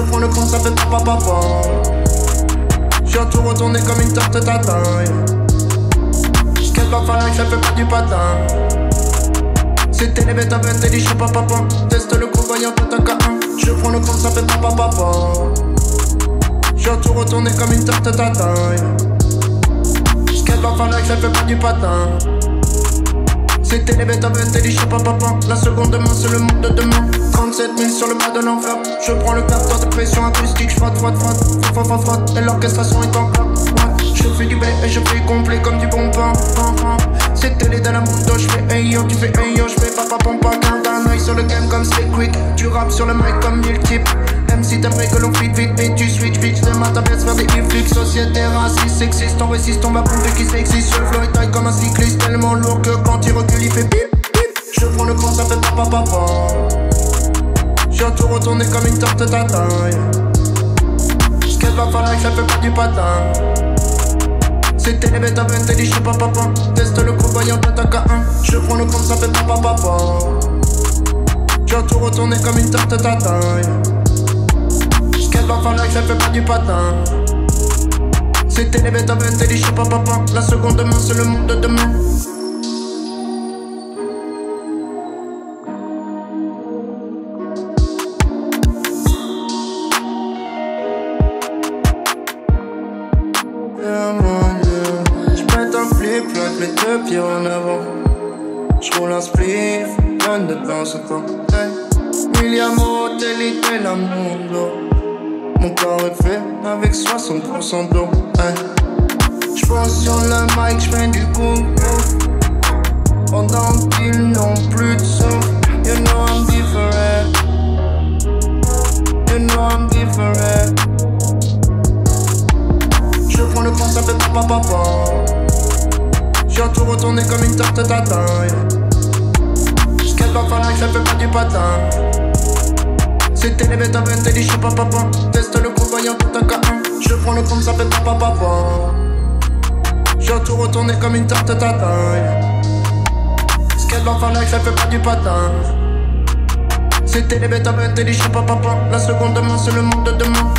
prends le compte, ça fait papa papa. J'ai tout retourné comme une tarte. Qu'elle va falloir que je fais pas du patin. C'était les bêtes des liches, papa papa. Teste le coup, voyant pas un. Je prends le compte, ça fait papa papa. J'ai tout retourné comme une tarte. Qu'elle va falloir que je fais pas du patin. C'était les bêtes avec des liches, papa papa. La seconde main, c'est le monde de demain. 37 000 sur le bas de l'enveloppe. Je prends le capteur de pression acoustique, je frotte, frotte, frotte, frotte, frotte, et l'orchestration est en je fais du blé et je fais complet comme du bon pain. C'était les dans la je fais hey yo, tu fais hey yo, je fais papa pompa, garde un oeil sur le game comme c'est quick. Tu rappes sur le mic comme mille Même si t'aimerais que l'on fit vite, vite, tu switch, bitch. Demain ta baisse faire des e Société raciste, sexiste, ton résiste, on va prouver qui s'existe. Le flow, taille comme un cycliste, tellement lourd que quand il recule, il fait bip, bip. Je prends le compte, ça fait papa, papa. J'ai tout retourné comme une tarte taille. Ce qu'elle va falloir que ça fait pas du patin. C'était les bêtes avec des liches, papa, papa. Teste le coup, voyant t'attaque à un. Je prends le compte, ça fait papa, papa. J'ai tout retourné comme une tarte taille. Ça fait pas du patin. C'était les bêtes des liches, papa, papa. La seconde main, c'est le monde de demain. J'pète un flip, flotte mes deux pieds en avant. J'roule un spliff, donne de temps ce temps. Hey. William Hotelité, l'amour Mon corps est fait avec 60% d'eau. Hey. J'pense sur le mic, j'fais du coup. Pendant qu'ils n'ont plus de souffle. You know I'm different. You know I'm different. Je prends le ça fait papa papa. J'ai tout retourné comme une tarte qu'elle va falloir que ça fait pas du patin. C'était les bêtes des liches, papa papa. Teste le coup, voyant tout un cas un. Je prends le compte, ça fait papa papa. J'ai tout retourné comme une tarte taille. Va falloir que ça fait pas du patin. C'était les bêtes avec des liches, papa papa. La seconde main, c'est le monde de demain.